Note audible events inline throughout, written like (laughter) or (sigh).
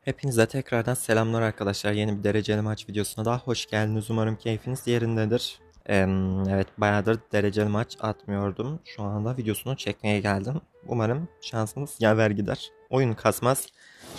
Hepinize tekrardan selamlar arkadaşlar. Yeni bir dereceli maç videosuna daha hoş geldiniz. Umarım keyfiniz yerindedir. Em, evet bayağıdır dereceli maç atmıyordum. Şu anda videosunu çekmeye geldim. Umarım şansımız yaver gider. Oyun kasmaz.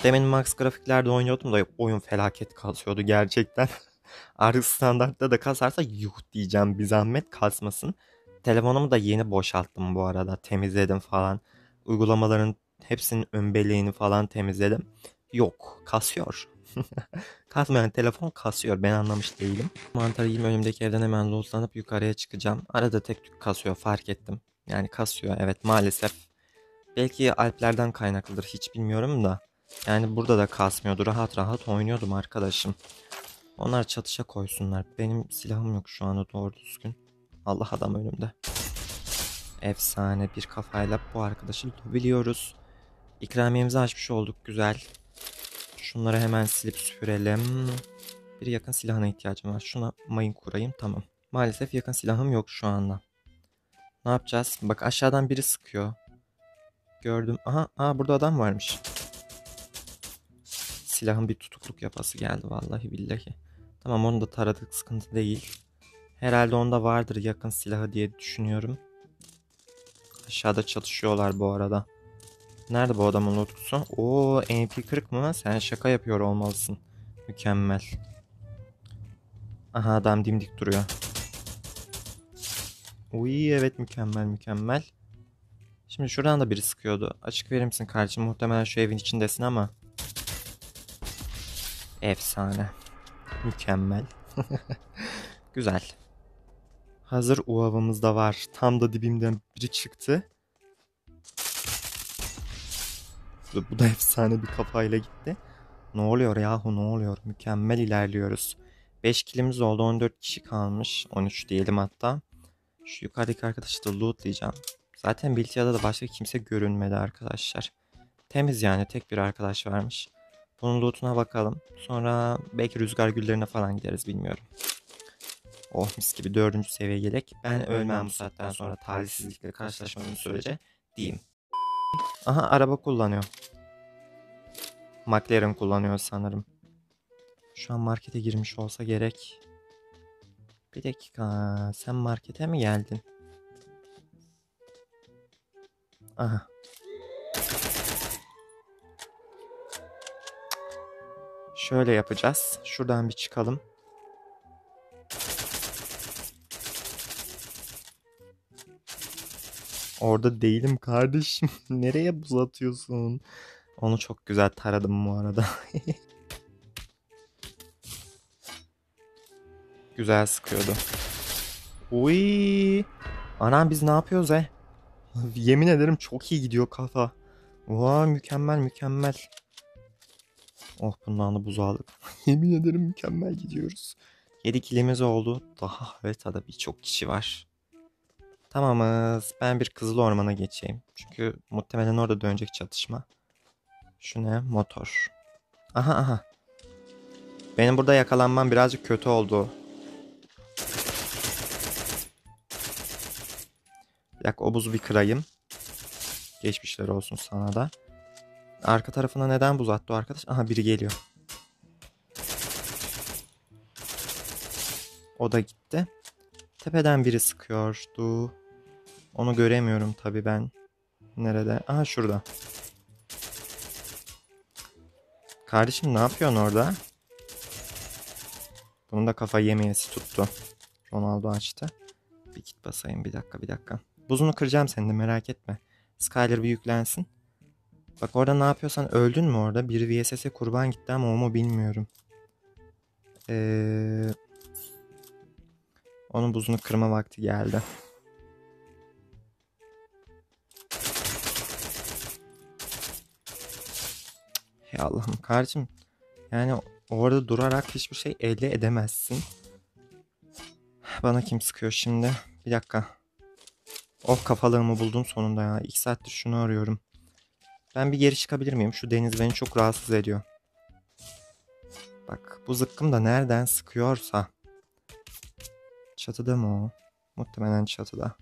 Demin Max grafiklerde oynuyordum da oyun felaket kasıyordu gerçekten. (laughs) Artık standartta da kasarsa yuh diyeceğim bir zahmet kasmasın. Telefonumu da yeni boşalttım bu arada. Temizledim falan. Uygulamaların hepsinin ön falan temizledim. Yok kasıyor. (laughs) Kasmayan telefon kasıyor ben anlamış değilim. Mantarı yiyeyim önümdeki evden hemen lootlanıp yukarıya çıkacağım. Arada tek tük kasıyor fark ettim. Yani kasıyor evet maalesef. Belki Alplerden kaynaklıdır hiç bilmiyorum da. Yani burada da kasmıyordu rahat rahat oynuyordum arkadaşım. Onlar çatışa koysunlar. Benim silahım yok şu anda doğru düzgün. Allah adam önümde. Efsane bir kafayla bu arkadaşı biliyoruz. İkramiyemizi açmış olduk güzel. Şunları hemen silip süpürelim. Bir yakın silahına ihtiyacım var. Şuna mayın kurayım tamam. Maalesef yakın silahım yok şu anda. Ne yapacağız? Bak aşağıdan biri sıkıyor. Gördüm. Aha, aha burada adam varmış. Silahın bir tutukluk yapası geldi vallahi billahi. Tamam onu da taradık sıkıntı değil. Herhalde onda vardır yakın silahı diye düşünüyorum. Aşağıda çatışıyorlar bu arada. Nerede bu adamın utkusu? Oo MP40 mı? Sen şaka yapıyor olmalısın. Mükemmel. Aha adam dimdik duruyor. Uy evet mükemmel mükemmel. Şimdi şuradan da biri sıkıyordu. Açık verir misin kardeşim? Muhtemelen şu evin içindesin ama. Efsane. Mükemmel. (laughs) Güzel. Hazır UAV'ımız da var. Tam da dibimden biri çıktı. Bu da efsane bir kafayla gitti. Ne oluyor yahu ne oluyor? Mükemmel ilerliyoruz. 5 kilimiz oldu. 14 kişi kalmış. 13 diyelim hatta. Şu yukarıdaki arkadaşı da lootlayacağım. Zaten Biltia'da da başka kimse görünmedi arkadaşlar. Temiz yani tek bir arkadaş varmış. Bunun lootuna bakalım. Sonra belki rüzgar güllerine falan gideriz bilmiyorum. Oh mis gibi dördüncü seviye yelek. Ben ölmem bu saatten sonra talihsizlikle karşılaşmadığım (laughs) sürece diyeyim. Aha araba kullanıyor. McLaren kullanıyor sanırım. Şu an markete girmiş olsa gerek. Bir dakika sen markete mi geldin? Aha. Şöyle yapacağız. Şuradan bir çıkalım. Orada değilim kardeşim. (laughs) Nereye buz atıyorsun? Onu çok güzel taradım bu arada. (laughs) güzel sıkıyordu. Uy. Anam biz ne yapıyoruz he? (laughs) Yemin ederim çok iyi gidiyor kafa. Vay mükemmel mükemmel. Oh bundan da buz aldık. Yemin ederim mükemmel gidiyoruz. 7 kilimiz oldu. Daha haritada birçok kişi var. Tamamız. Ben bir Kızıl Orman'a geçeyim. Çünkü muhtemelen orada dönecek çatışma. Şu ne? Motor. Aha aha. Benim burada yakalanmam birazcık kötü oldu. Yak o buzu bir kırayım. Geçmişler olsun sana da. Arka tarafına neden buz attı o arkadaş? Aha biri geliyor. O da gitti. Tepeden biri sıkıyordu. Onu göremiyorum tabii ben. Nerede? Aha şurada. Kardeşim ne yapıyorsun orada? Bunun da kafa yemeyesi tuttu. Ronaldo açtı. Bir kit basayım bir dakika bir dakika. Buzunu kıracağım senin de merak etme. Skyler bir yüklensin. Bak orada ne yapıyorsan öldün mü orada? Bir VSS'e kurban gitti ama o mu bilmiyorum. Ee, onun buzunu kırma vakti geldi. Hey Allah'ım kardeşim. Yani orada durarak hiçbir şey elde edemezsin. Bana kim sıkıyor şimdi? Bir dakika. Oh kafalığımı buldum sonunda ya. İki saattir şunu arıyorum. Ben bir geri çıkabilir miyim? Şu deniz beni çok rahatsız ediyor. Bak bu zıkkım da nereden sıkıyorsa. Çatıda mı o? Muhtemelen çatıda.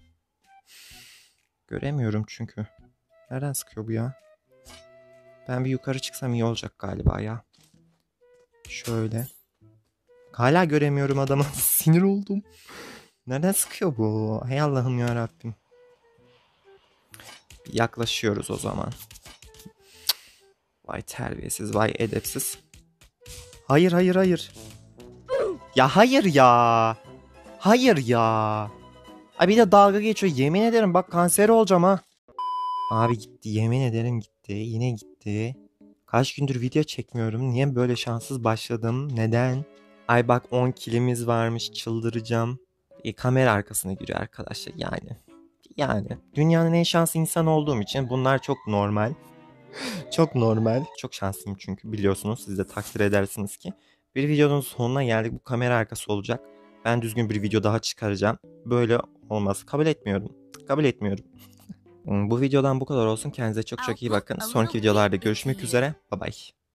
Göremiyorum çünkü. Nereden sıkıyor bu ya? Ben bir yukarı çıksam iyi olacak galiba ya. Şöyle. Hala göremiyorum adamı. (laughs) Sinir oldum. Nereden sıkıyor bu? Hay Allah'ım ya Rabbim. Yaklaşıyoruz o zaman. Vay terbiyesiz, vay edepsiz. Hayır, hayır, hayır. Ya hayır ya. Hayır ya. Ay bir de dalga geçiyor. Yemin ederim bak kanser olacağım ha. Abi gitti. Yemin ederim gitti. Yine gitti. Kaç gündür video çekmiyorum. Niye böyle şanssız başladım? Neden? Ay bak 10 kilimiz varmış. Çıldıracağım. E, kamera arkasına giriyor arkadaşlar yani. Yani dünyanın en şanslı insan olduğum için bunlar çok normal. (laughs) çok normal. Çok şanslıyım çünkü biliyorsunuz siz de takdir edersiniz ki. Bir videonun sonuna geldik. Bu kamera arkası olacak. Ben düzgün bir video daha çıkaracağım. Böyle olmaz. Kabul etmiyorum. Kabul etmiyorum. (laughs) Bu videodan bu kadar olsun. Kendinize çok çok iyi bakın. Sonraki videolarda görüşmek üzere. Bye bye.